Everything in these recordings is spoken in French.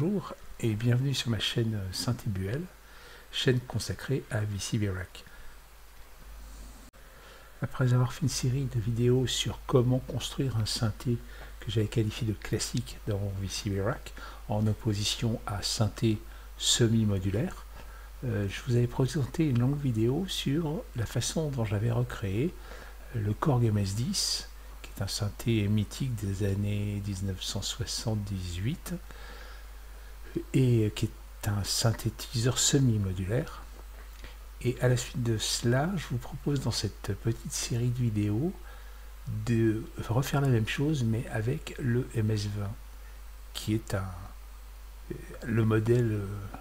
Bonjour et bienvenue sur ma chaîne Saint-Ibuel, chaîne consacrée à VCVRAC. Après avoir fait une série de vidéos sur comment construire un synthé que j'avais qualifié de classique dans VCVRAC, en opposition à synthé semi-modulaire, euh, je vous avais présenté une longue vidéo sur la façon dont j'avais recréé le Korg MS-10, qui est un synthé mythique des années 1978, et qui est un synthétiseur semi-modulaire. Et à la suite de cela, je vous propose dans cette petite série de vidéos de refaire la même chose, mais avec le MS-20, qui est un, le modèle,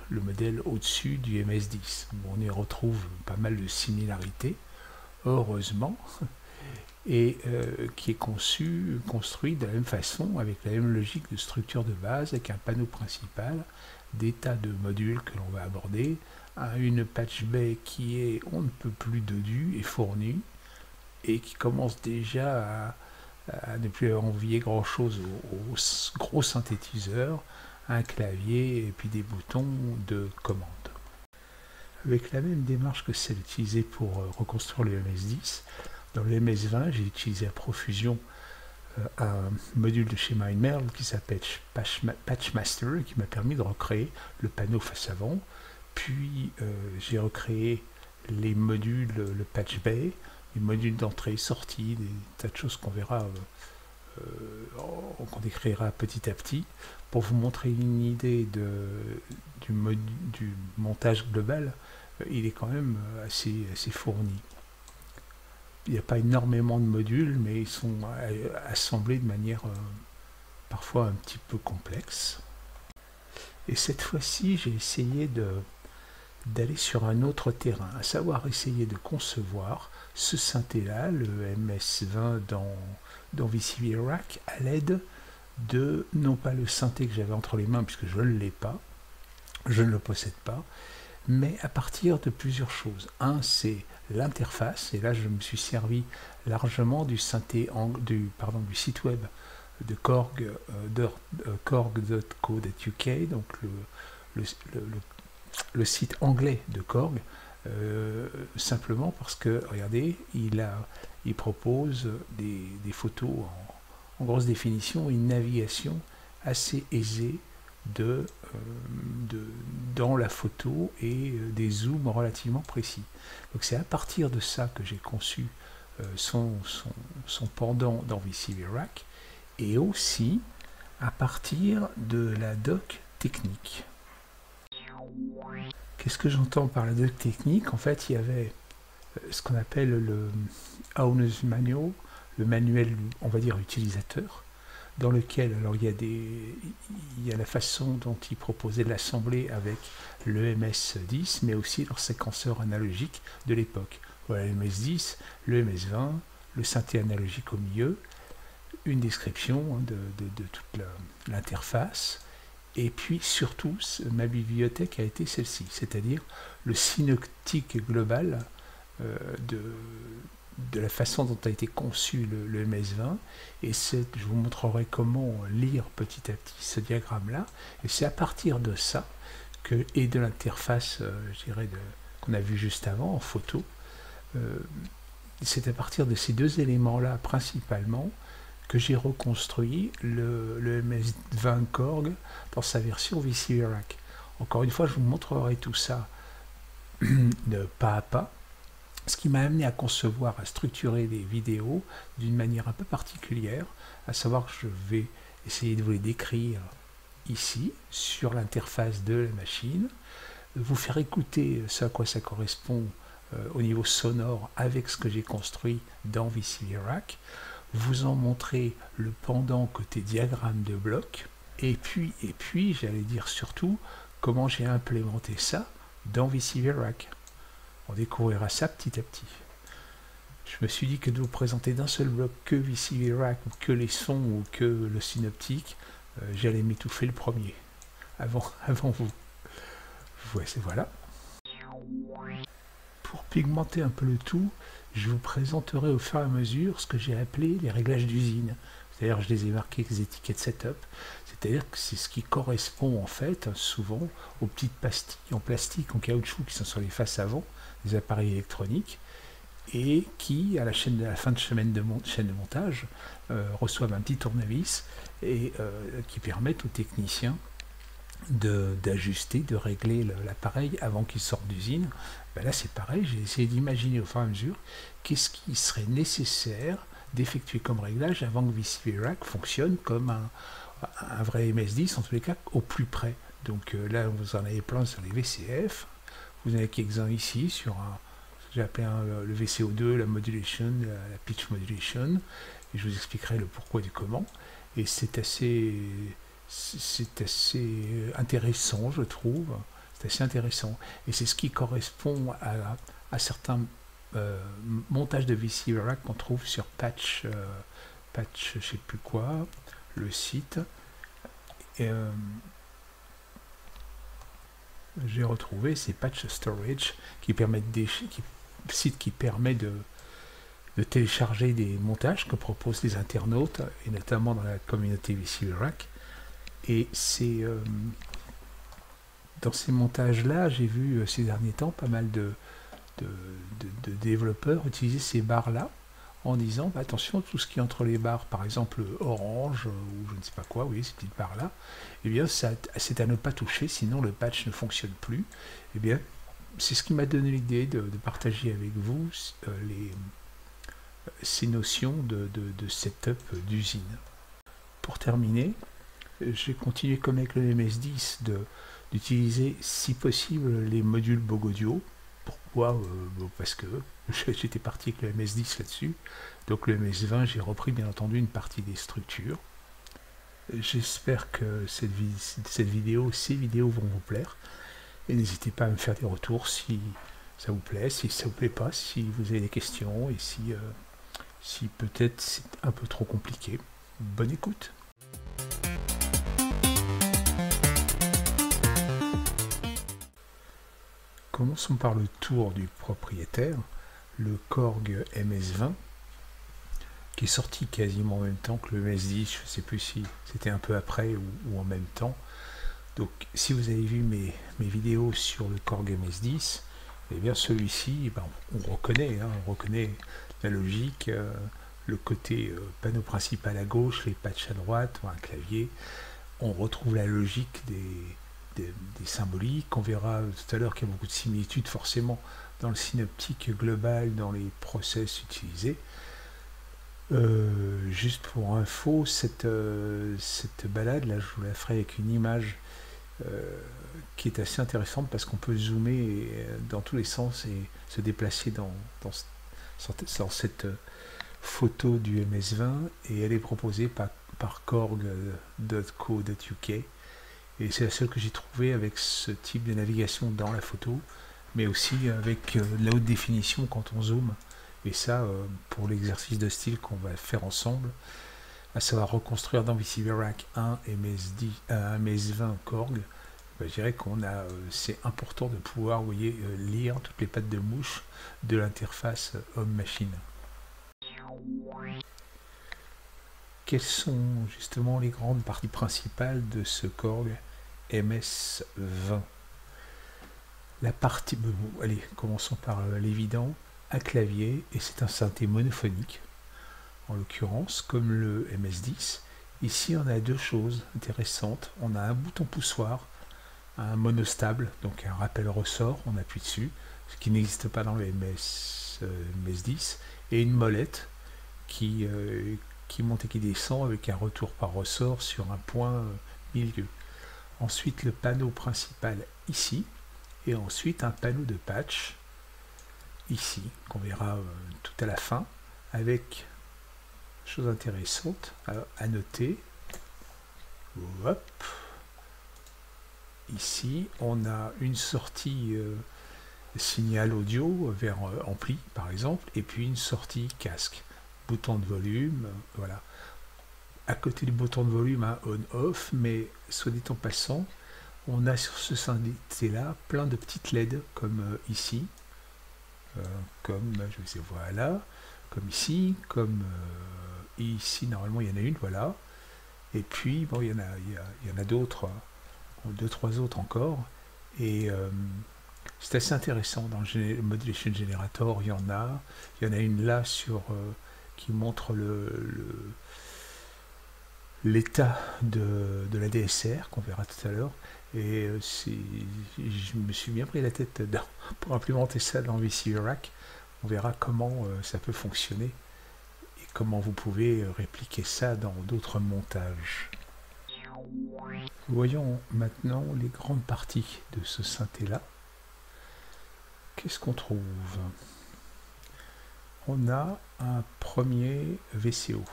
le modèle au-dessus du MS-10. on y retrouve pas mal de similarités, heureusement, et euh, qui est conçu, construit de la même façon, avec la même logique de structure de base, avec un panneau principal, des tas de modules que l'on va aborder, une patch bay qui est on ne peut plus dodu et fournie, et qui commence déjà à, ne plus envier grand chose aux, gros synthétiseurs, un clavier et puis des boutons de commande. Avec la même démarche que celle utilisée pour euh, reconstruire le MS-10, dans le MS-20, j'ai utilisé à profusion euh, un module de chez MindMerl qui s'appelle Patchmaster qui m'a permis de recréer le panneau face avant. Puis euh, j'ai recréé les modules, le patch bay, les modules d'entrée et sortie, des tas de choses qu'on verra, euh, qu'on décrira petit à petit, pour vous montrer une idée du, du montage global. il est quand même assez, assez fourni il n'y a pas énormément de modules, mais ils sont euh, assemblés de manière euh, parfois un petit peu complexe. Et cette fois-ci, j'ai essayé d'aller sur un autre terrain, à savoir essayer de concevoir ce synthé-là, le MS-20 dans, dans VCV Rack, à l'aide de, non pas le synthé que j'avais entre les mains, puisque je ne l'ai pas, je ne le possède pas, mais à partir de plusieurs choses. Un, c'est l'interface, et là je me suis servi largement du synthé du, site web de Korg, euh, euh, korg.co.uk, donc le, site anglais de Korg, euh, simplement parce que, regardez, il, a, il propose des, photos en, grosse définition, une navigation assez aisée de, euh, de, dans la photo et euh, des zooms relativement précis. Donc c'est à partir de ça que j'ai conçu euh, son, son, son, pendant dans VCV Rack et aussi à partir de la doc technique. Qu'est-ce que j'entends par la doc technique? En fait, il y avait ce qu'on appelle le Owner's Manual, le manuel, on va dire, utilisateur, dans lequel alors il y a des il y a la façon dont ils proposaient l'assembler avec le MS10 mais aussi leur séquenceur analogique de l'époque. Voilà le MS10, le MS20, le synthé analogique au milieu, une description hein, de, de, toute l'interface et puis surtout ma bibliothèque a été celle-ci, c'est-à-dire le synoptique global euh, de, de la façon dont a été conçu le, MS-20 et je vous montrerai comment lire petit à petit ce diagramme-là. Et c'est à partir de ça et de l'interface euh, qu'on a vu juste avant en photo euh, c'est à partir de ces deux éléments-là principalement que j'ai reconstruit le, MS-20 Korg dans sa version VCVRAC. Encore une fois, je vous montrerai tout ça de pas à pas ce qui m'a amené à concevoir, à structurer les vidéos d'une manière un peu particulière, à savoir que je vais essayer de vous les décrire ici, sur l'interface de la machine, vous faire écouter ce à quoi ça correspond euh, au niveau sonore avec ce que j'ai construit dans VCV Rack, vous en montrer le pendant côté diagramme de bloc, et puis, et puis j'allais dire surtout, comment j'ai implémenté ça dans VCV Rack. On découvrira ça petit à petit. Je me suis dit que de vous présenter d'un seul bloc que VCV Rack ou que les sons ou que le synoptique, euh, j'allais m'étouffer le premier, avant, avant vous. Voilà. Pour pigmenter un peu le tout, je vous présenterai au fur et à mesure ce que j'ai appelé les réglages d'usine. C'est-à-dire, je les ai marqués avec des étiquettes setup. C'est-à-dire que c'est ce qui correspond en fait souvent aux petites pastilles en plastique, en caoutchouc qui sont sur les faces avant des appareils électroniques et qui, à la, chaîne, la fin de, de chaîne de montage, euh, reçoivent un petit tournevis et euh, qui permettent aux techniciens d'ajuster, de, régler l'appareil avant qu'il sorte d'usine. Ben là, c'est pareil, j'ai essayé d'imaginer au fur et à mesure qu'est-ce qui serait nécessaire d'effectuer comme réglage avant que VCVRAC fonctionne comme un, un, vrai MS10, en tous les cas, au plus près. Donc euh, là, vous en avez plein sur les VCF. Vous en avez quelques-uns ici sur un, j'ai appelé le VCO2, la modulation, la, pitch modulation, et je vous expliquerai le pourquoi du comment. Et c'est assez, c'est assez intéressant, je trouve. C'est assez intéressant. Et c'est ce qui correspond à, certains euh, montages de VC Rack qu'on trouve sur Patch, euh, Patch, je sais plus quoi, le site. Euh, j'ai retrouvé ces patch storage qui permettent des, qui site qui permet de, de, télécharger des montages que proposent les internautes, et notamment dans la communauté VC Et c'est dans ces montages-là, j'ai vu ces derniers temps pas mal de, de, développeurs utiliser ces barres-là en disant bah, attention, tout ce qui est entre les barres, par exemple orange ou je ne sais pas quoi, oui, ces petites barres-là, eh bien, c'est à ne pas toucher, sinon le patch ne fonctionne plus. Eh bien, c'est ce qui m'a donné l'idée de, partager avec vous euh, les, ces notions de, setup d'usine. Pour terminer, j'ai continué comme avec le MS10 d'utiliser si possible les modules Bogodio. Pourquoi euh, Parce que j'étais parti avec le MS10 là-dessus. Donc le MS20, j'ai repris bien entendu une partie des structures. J'espère que cette, vidéo, ces vidéos vont vous plaire. Et n'hésitez pas à me faire des retours si ça vous plaît, si ça vous plaît pas, si vous avez des questions et si, euh, si peut-être c'est un peu trop compliqué. Bonne écoute. Commençons par le tour du propriétaire, le Korg MS-20, qui est sorti quasiment en même temps que le MS-10, je ne sais plus si c'était un peu après ou en même temps. Donc si vous avez vu mes, vidéos sur le Korg MS10, eh bien celui-ci, eh ben, on reconnaît, hein, on reconnaît la logique, euh, le côté euh, panneau principal à gauche, les patchs à droite, un clavier. On retrouve la logique des, symboliques. On verra tout à l'heure qu'il y a beaucoup de similitudes forcément dans le synoptique global, dans les process utilisés. Euh, juste pour info, cette, cette balade, là je vous la ferai avec une image euh, qui est assez intéressante parce qu'on peut zoomer euh, dans tous les sens et se déplacer dans, cette euh, photo du MS-20 et elle est proposée par, par korg.co.uk et c'est la seule que j'ai trouvée avec ce type de navigation dans la photo mais aussi avec la haute définition quand on zoome et ça pour l'exercice de style qu'on va faire ensemble à savoir reconstruire dans VCVRAC un MS10, un MS20 Korg, bah, je dirais qu'on a, euh, c'est important de pouvoir, voyez, euh, lire toutes les pattes de mouche de l'interface homme-machine. Quelles sont justement les grandes parties principales de ce Korg? MS20 La partie, bon, allez, commençons par euh, l'évident, un clavier, et c'est un synthé monophonique en l'occurrence, comme le MS10. Ici, on a deux choses intéressantes. On a un bouton poussoir, un monostable, donc un rappel ressort, on appuie dessus, ce qui n'existe pas dans le MS, 10 euh, et une molette qui, euh, qui monte et qui descend avec un retour par ressort sur un point milieu. Ensuite, le panneau principal ici, et ensuite un panneau de patch ici, qu'on verra tout à la fin, avec chose intéressante à, noter. Ici, on a une sortie euh, signal audio vers euh, ampli, par exemple, et puis une sortie casque. Bouton de volume, euh, voilà. À côté du bouton de volume, un on-off, mais soit dit en passant, on a sur ce synthé-là plein de petites LED, comme ici, comme, je sais, voilà, comme ici, comme ici, normalement, il y en a une, voilà. Et puis, bon, il y en a, il y, en a d'autres, deux, trois autres encore. Et euh, c'est assez intéressant dans le Modulation Generator, il y en a. Il y en a une là sur euh, qui montre le, l'état de, de, la DSR qu'on verra tout à l'heure. Et euh, je me suis bien pris la tête pour implémenter ça dans VC Rack. On verra comment ça peut fonctionner comment vous pouvez répliquer ça dans d'autres montages. Voyons maintenant les grandes parties de ce synthé-là. Qu'est-ce qu'on trouve? On a un premier VCO,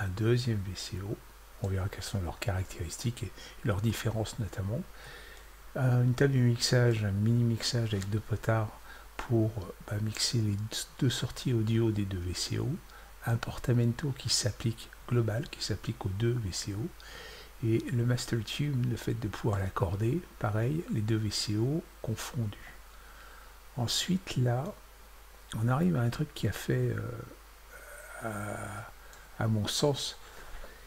un deuxième VCO, on verra quelles sont leurs caractéristiques et leurs différences notamment, une table de mixage, un mini mixage avec deux potards pour bah, mixer les deux sorties audio des deux VCO, un portamento qui s'applique global, qui s'applique aux deux VCO. Et le master tube, le fait de pouvoir l'accorder, pareil, les deux VCO confondus. Ensuite, là, on arrive à un truc qui a fait, euh, mon sens,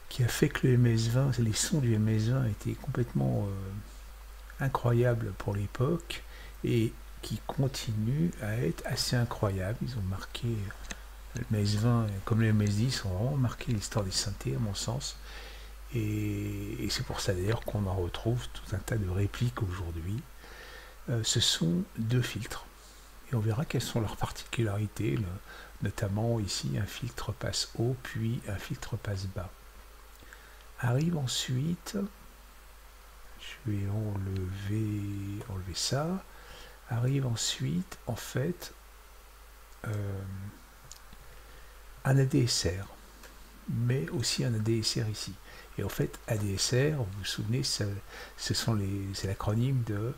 qui a fait que le MS-20, les sons du MS-20 étaient complètement euh, incroyables pour l'époque et qui continuent à être assez incroyables. Ils ont marqué le MS-20 comme le MS-10 ont vraiment marqué l'histoire des synthés à mon sens. Et, c'est pour ça d'ailleurs qu'on en retrouve tout un tas de répliques aujourd'hui. Euh, ce sont deux filtres. Et on verra quelles sont leurs particularités, notamment ici un filtre passe haut, puis un filtre passe bas. Arrive ensuite, je vais enlever, enlever ça, arrive ensuite en fait euh, un ADSR, mais aussi un ADSR ici. Et en fait, ADSR, vous vous souvenez, c'est l'acronyme de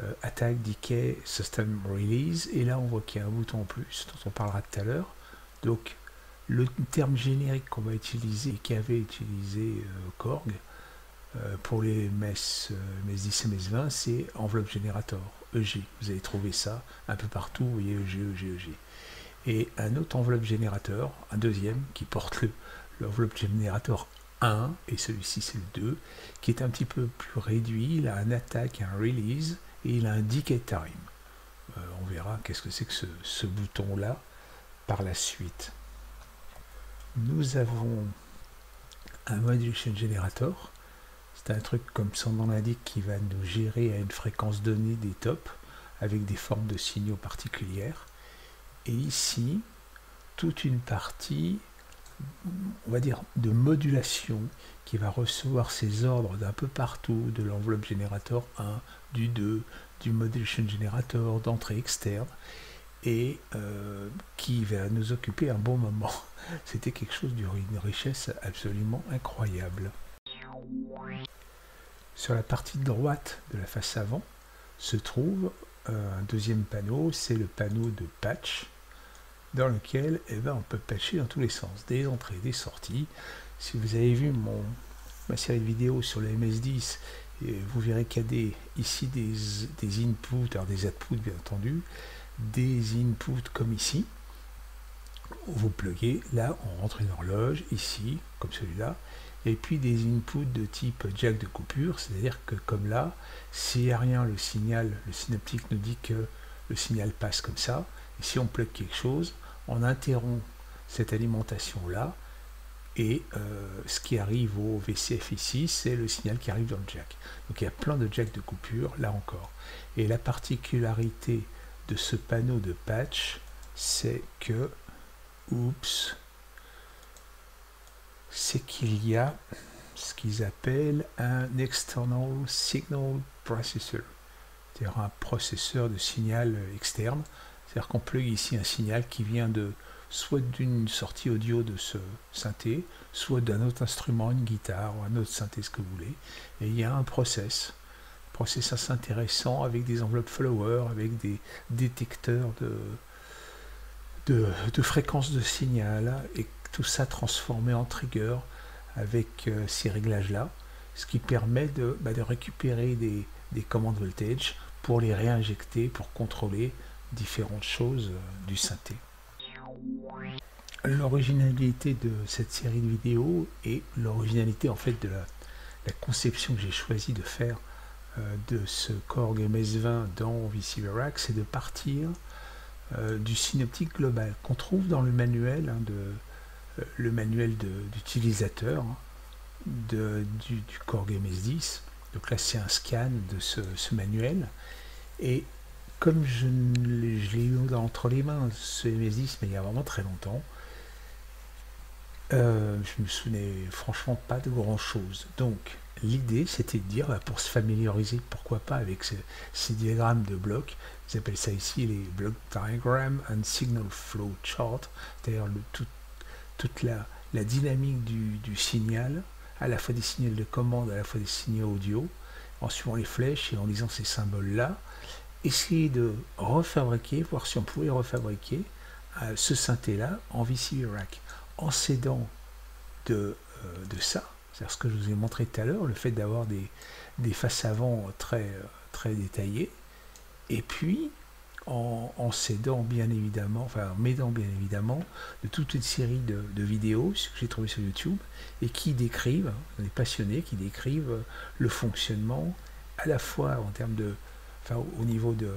euh, Attack Decay System Release. Et là, on voit qu'il y a un bouton en plus, dont on parlera tout à l'heure. Donc, le terme générique qu'on va utiliser, qui avait utilisé euh, Korg euh, pour les MES, MES 10 et MES 20, c'est enveloppe générateur, EG. Vous allez trouver ça un peu partout, vous voyez EG, EG, EG et un autre enveloppe générateur, un deuxième qui porte l'enveloppe générateur 1 et celui-ci c'est le 2 qui est un petit peu plus réduit, il a un attack, un release et il un decay time. Euh, on verra qu'est-ce que c'est que ce, bouton là par la suite. Nous avons un modulation generator, c'est un truc comme son nom l'indique qui va nous gérer à une fréquence donnée des tops avec des formes de signaux particulières et ici toute une partie, on va dire, de modulation qui va recevoir ses ordres d'un peu partout, de l'enveloppe générateur 1, du 2, du modulation generator, d'entrée externe, et euh, qui va nous occuper un bon moment. C'était quelque chose d'une richesse absolument incroyable. Sur la partie droite de la face avant se trouve euh, un deuxième panneau, c'est le panneau de patch dans lequel eh ben, on peut patcher dans tous les sens, des entrées, des sorties. Si vous avez vu mon, ma série de vidéos sur le MS10, vous verrez qu'il y a des, ici des, des inputs, alors des outputs bien entendu, des inputs comme ici, où vous pluguez, là on rentre une horloge, ici, comme celui-là, et puis des inputs de type jack de coupure, c'est-à-dire que comme là, a rien, le signal, le synaptique nous dit que le signal passe comme ça, si on plug quelque chose, on interrompt cette alimentation-là, et euh, ce qui arrive au VCF ici, c'est le signal qui arrive dans le jack. Donc il y a plein de jacks de coupure, là encore. Et la particularité de ce panneau de patch, c'est que, oups, c'est qu'il y a ce qu'ils appellent un external signal processor, c'est-à-dire un processeur de signal externe. C'est-à-dire qu'on plug ici un signal qui vient de soit d'une sortie audio de ce synthé, soit d'un autre instrument, une guitare ou un autre synthé, ce que vous voulez. Et il y a un process, process assez intéressant avec des enveloppes follower, avec des détecteurs de, de, de fréquences de signal, et tout ça transformé en trigger avec euh, ces réglages-là, ce qui permet de, bah, de récupérer des, des commandes voltage pour les réinjecter, pour contrôler différentes choses euh, du synthé. l'originalité de cette série de vidéos et l'originalité en fait de la, conception que j'ai choisi de faire euh, de ce Korg MS-20 dans VCVRAC, c'est de partir euh, du synoptique global qu'on trouve dans le manuel, hein, de, le manuel d'utilisateur hein, du, du, Korg MS-10. Donc là, c'est un scan de ce, manuel. Et comme je, l'ai eu entre les mains, ce MS-10, mais il y a vraiment très longtemps, euh, je me souvenais franchement pas de grand chose. Donc l'idée c'était de dire, bah, pour se familiariser, pourquoi pas avec ces diagrammes de blocs, ils appellent ça ici les block diagram and signal flow chart, c'est-à-dire toute la, dynamique du, signal, à la fois des signaux de commande, à la fois des signaux audio, en suivant les flèches et en lisant ces symboles-là, essayer de refabriquer, voir si on pouvait refabriquer euh, ce synthé-là en VCV Rack. En s'aidant de, euh, de ça, c'est-à-dire ce que je vous ai montré tout à l'heure, le fait d'avoir des, des faces avant très, très détaillées, et puis en, s'aidant bien évidemment, enfin en m'aidant bien évidemment de toute une série de, vidéos que j'ai trouvées sur YouTube et qui décrivent, des passionnés qui décrivent le fonctionnement à la fois en termes de, au niveau de,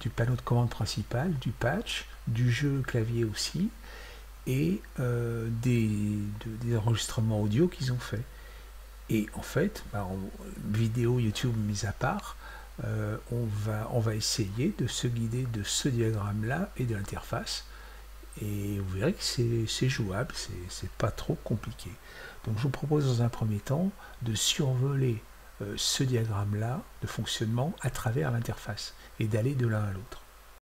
du panneau de commande principal, du patch, du jeu clavier aussi, et euh, des, enregistrements audio qu'ils ont fait. Et en fait, bah, vidéo YouTube mis à part, euh, on, va, on va essayer de se guider de ce diagramme-là et de l'interface. Et vous verrez que c'est jouable, c'est pas trop compliqué. Donc je vous propose dans un premier temps de survoler ce diagramme-là de fonctionnement à travers l'interface et d'aller de l'un à l'autre.